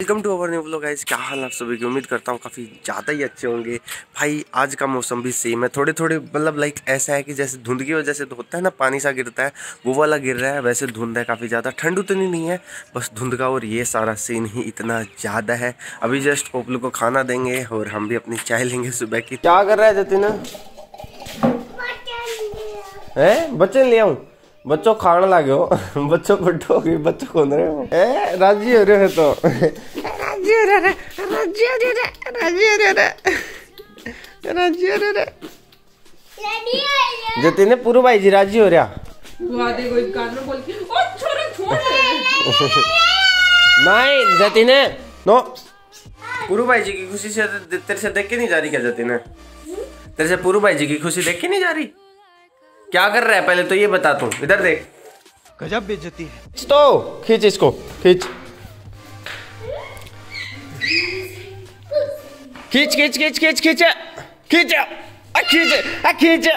Welcome to our new vlog guys. क्या हाल आप सभी की? उम्मीद करता हूँ काफ़ी ज़्यादा ही अच्छे होंगे। भाई आज का मौसम भी सेम है। थोड़े थोड़े मतलब लाइक ऐसा है कि जैसे धुंध की वजह से तो होता है ना पानी सा गिरता है वो वाला गिर रहा है वैसे धुंध है काफ़ी ज़्यादा। ठंड उतनी नहीं है बस धुंध का और ये सारा सीन ही इतना ज़्यादा है। अभी जस्ट पोपलू को खाना देंगे और हम भी अपनी चाय लेंगे सुबह की। क्या कर रहा है जतिन? है? बच्चे ले आऊँ? बच्चों खाने लगे हो बच्चों को गई बच्चों को रहे हो? ए राज़ी हो रहे हो तो। राज़ी हो रहे राज़ी हो रहे राज़ी हो रहे राज़ी हो रहे जतिन ने पूरू भाई जी राज़ी हो रहा। नहीं जतिन नो पूरू भाई जी की खुशी से तेरे से देख के नहीं जा रही क्या जतिन तेरे से पूरू भाई जी की खुशी देख के नहीं जा रही? क्या कर रहा है? पहले तो ये बता तू। इधर देख। गजब बेचती है। तो खींच इसको खींच। खींच खींच खींच खींच खींच। खींच खींच खींच।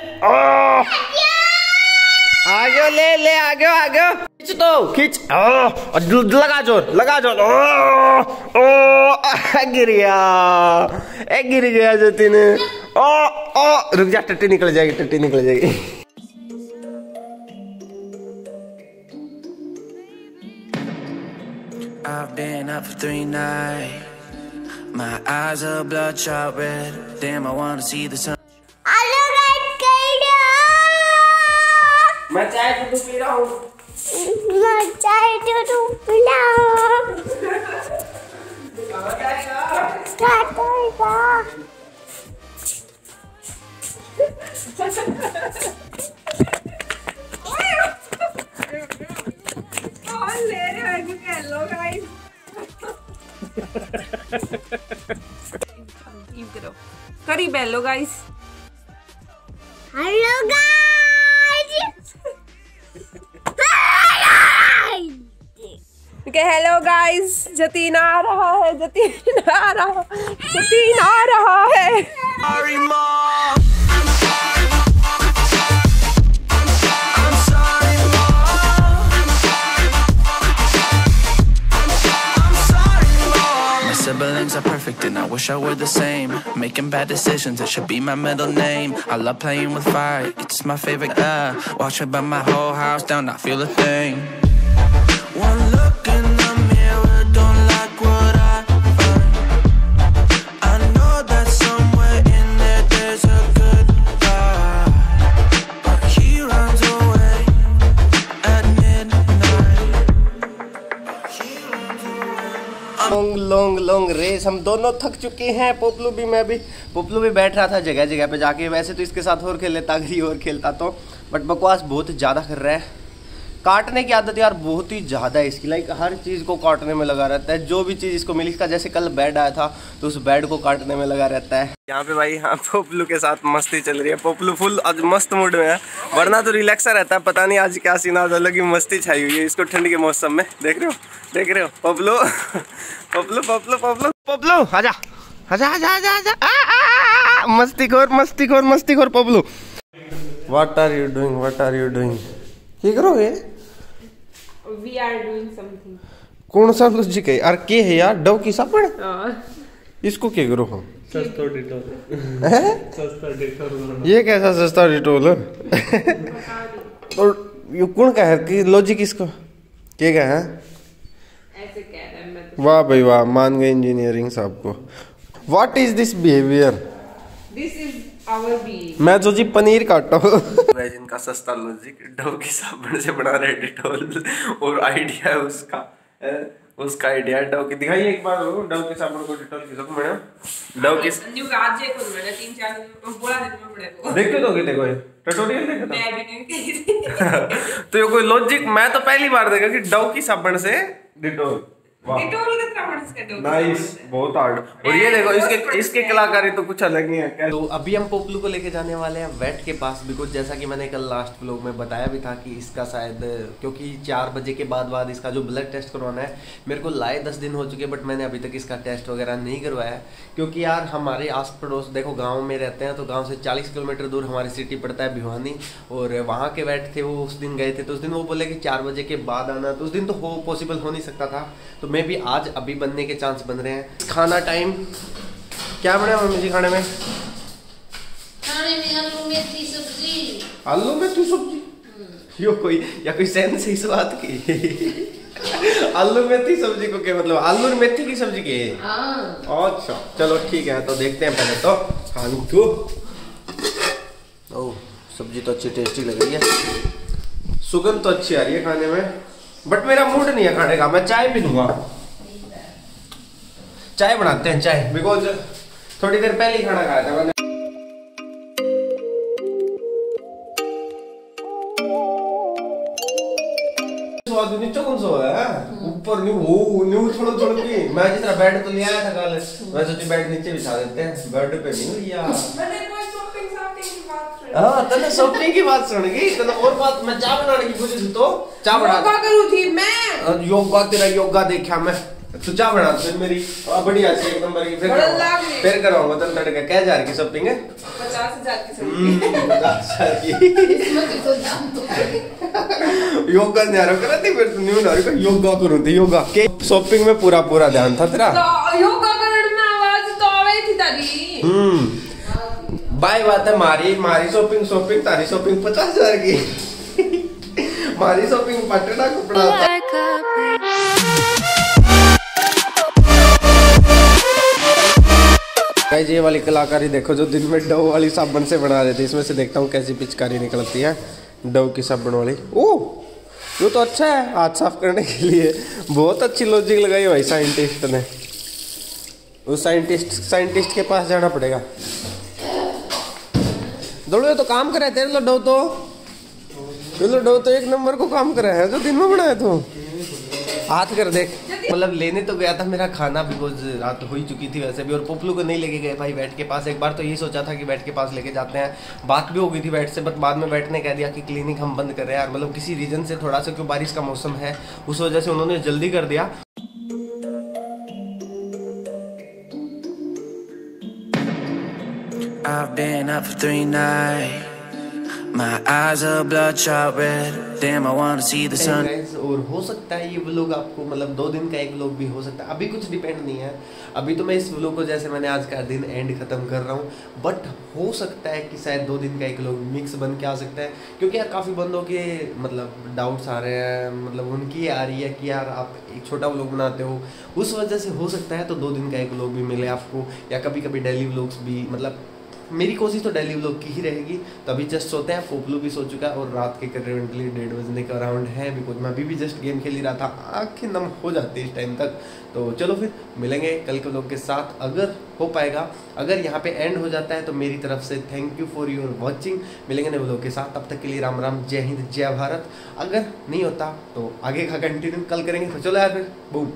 आगे ले ले आगे आगे। खींच तो खींच। लगा ज़ोर लगा ज़ोर। ओ ओ गिर गया। ए गिर गया जतिन ओ ओ रुक जा टट्टी निकल जाएगी टट्टी निकल जाएगी। up for three nights. My eyes are bloodshot red. Damn, I wanna see the sun. Hello guys कैसे हो मैं चाय दूध पी रहा हूँ मैं चाय दूध पिलाओ क्या करेगा करी hello guys hello guys hello guys Jatin आ रहा है जतीन आ रहा जतीन आ रहा है। I wish I were the same. Making bad decisions, it should be my middle name. I love playing with fire, it's my favorite. Uh, watch it burn my whole house down, not feel a thing. हम दोनों थक चुके हैं, पोपलू भी, मैं भी। पोपलू भी बैठ रहा था जगह जगह पे जाके, वैसे तो इसके साथ और खेल लेता, अगर ये और खेलता तो। बट बकवास बहुत ज़्यादा कर रहा है। काटने की आदत यार बहुत ही ज़्यादा है इसकी। लाइक हर चीज़ को काटने में लगा रहता है। जो भी चीज़ इसको मिली, इसका जैसे कल बेड आया था तो उस बेड को काटने में लगा रहता है। यहाँ पे भाई हाँ पोपलू के साथ मस्ती चल रही है। पोपलू फुल आज मस्त मूड में है। वरना तो रिलैक्सा रहता है। पता नहीं आज क्या सीन आज अलग ही मस्ती छाई हुई है। इसको ठंड के मौसम में। देख रहे हो? देख रहे हो? पोपलू? पोपलू पोपलू पोपलू। पोपलू आजा। आजा आजा आजा आजा। मस्ती खोर मस्ती खोर मस्ती खोर पोपलू what are you doing what are you doing की करोगे? वी आर डूइंग समथिंग कौन सा लॉजिक है यार के है यार? डव की सापड़? इसको क्या करो हम? हैं? ये कैसा सस्ता डिटोल और ये कौन का है? कि लॉजिक इसको? के का है? ऐसे है वाह भाई वाह मान गए इंजीनियरिंग साहब को। What is this behaviour this is our be मैं जो जी पनीर काटो इनका सस्ता लॉजिक डव के साबुन से बना रहे डिटोल और आइडिया है उसका उसका आइडिया है डव की। दिखाइए एक बार वो डव के साबुन को डिटोल की सब मैडम डव की न्यू आज ये को मैंने तीन चार दिन बोला में पड़े को। देखते तो कितने कोई ट्यूटोरियल देखे तो मैं भी नहीं तो ये कोई लॉजिक मैं तो पहली बार देखा कि डव की साबुन से डिटोल नाइस बहुत हार्ड और ये देखो इसके इसके कलाकारी तो कुछ अलग ही है। तो अभी हम पोपलू को लेके जाने वाले हैं वेट के पास बिकॉज़ जैसा कि मैंने कल लास्ट व्लॉग में बताया भी था कि इसका शायद क्योंकि चार बजे के बाद बाद इसका जो ब्लड टेस्ट करवाना है मेरे को लाए दस दिन हो चुके बट मैंने अभी तक इसका टेस्ट वगैरह नहीं करवाया है। क्योंकि यार हमारे आस पड़ोस देखो गाँव में रहते हैं तो गाँव से चालीस किलोमीटर दूर हमारी सिटी पड़ता है भिवानी और वहाँ के वेट थे वो उस दिन गए थे तो उस दिन वो बोले कि चार बजे के बाद आना तो उस दिन तो हो पॉसिबल हो नहीं सकता था। तो मे भी आज अभी बनने के चांस बन रहे हैं। खाना टाइम क्या बना मम्मी जी खाने में? खाने में आलू मेथी सब्ज़ी। आलू में तू सब्ज़ी यो कोई या कोई सेंस ही इस बात की? आलू मेथी सब्ज़ी को क्या मतलब? आलू मेथी की सब्ज़ी के? हाँ। अच्छा चलो ठीक है तो देखते हैं पहले तो। खान को ओह सब्ज़ी तो अच्छी टेस्टी लग रही है। सुगंध तो अच्छी आ रही है खाने में। बट मेरा मूड नहीं है खाने का, मैं चाय पी लूँगा चाय बनाते हैं, चाय। बिकॉज़ थोड़ी देर पहले ही खाना खाया था मैंने। ऊपर न्यू मैं तरह बेड तो ले आया था कल मैं सोची बेड नीचे बिछा देते हैं। बेड पे नहीं लिया मैंने कोई शॉपिंग शॉपिंग की बात सुनी हाँ तने शॉपिंग की बात सुन गई तने और बात मैं चाय बनाने की कोशिश तो चाय बना योगा करूँ थी मैं। योगा तेरा योगा देखा मैं। तू चाय बना फिर मेरी बढ़िया से एक नंबर की फिर है। फिर कराऊँगा तन तड़का। क्या हज़ार की शॉपिंग है? की हम्म, पचास हज़ार की। इसमें तो दाम तो योगा नहीं रहा करा थी फिर न्यू ना योगा करूँ थी योगा। के शॉपिंग में पूरा पूरा ध्यान था तेरा। तो योगा करने में आवाज़ तो आवे थी तारी। हम्म। बाय बात है, मारी मारी शॉपिंग शॉपिंग तारी शॉपिंग पचास हज़ार की। मारी शॉपिंग पटना कपड़ा गाइस ये वाली कलाकारी देखो जो दिन में डव वाली साबुन से बना देते इसमें से देखता हूँ कैसी पिचकारी निकलती है, डव की साबुन वाली। ओ ये तो अच्छा है, हाथ साफ़ करने के लिए। बहुत अच्छी लॉजिक लगाई भाई साइंटिस्ट ने। उस साइंटिस्ट साइंटिस्ट के पास जाना पड़ेगा। दौड़ो, ये तो काम करे तेरे लो डव तो। ये लो डव तो एक नंबर को काम करे है जो दिन में बनाया तू। हाथ कर देख मतलब लेने तो गया था, मेरा खाना बिकॉज़ रात हो ही चुकी थी वैसे भी, और पोपलू को नहीं लेके गए भाई बैठ के पास। एक बार तो यही सोचा था कि बैठ के पास लेके जाते हैं। बात भी हो गई थी बैठ से, बट बाद में बैठ ने कह दिया कि क्लिनिक हम बंद कर रहे हैं यार। मतलब किसी रीजन से थोड़ा सा, क्यों बारिश का मौसम है, उस वजह से उन्होंने जल्दी कर दिया। I've been up for three nights. My eyes are bloodshot red. Damn, I wanna see the sun. Guys, और हो सकता है ये व्लॉग आपको मतलब दो दिन का एक व्लॉग भी हो सकता है। अभी कुछ डिपेंड नहीं है। अभी तो मैं इस व्लॉग को जैसे मैंने आज का दिन एंड खत्म कर रहा हूँ। बट हो सकता है कि शायद दो दिन का एक व्लॉग मिक्स बन के आ सकता है। क्योंकि यार काफ़ी बंदों के मतलब डाउट्स आ रहे हैं। मतलब उनकी आ रही है कि यार आप एक छोटा व्लॉग बनाते हो। उस वजह से हो सकता है तो दो दिन का एक व्लॉग भी मिले आपको। या कभी कभी डेली व्लॉग्स भी मतलब मेरी कोशिश तो डेली व्लॉग की ही रहेगी। तो अभी जस्ट सोते हैं पोपलू भी सो चुका है और रात के करेंटली डेढ़ बजने का अराउंड है बिकॉज़ मैं अभी भी जस्ट गेम खेल ही रहा था। आँखें नम हो जाती है इस टाइम तक। तो चलो फिर, मिलेंगे कल के व्लॉग के साथ। अगर हो पाएगा, अगर यहाँ पे एंड हो जाता है तो मेरी तरफ़ से thank you for your watching मिलेंगे नए व्लॉग के साथ। तब तक के लिए राम राम, जय हिंद, जय भारत। अगर नहीं होता तो आगे का कंटिन्यू कल करेंगे। तो चलो यार फिर बूम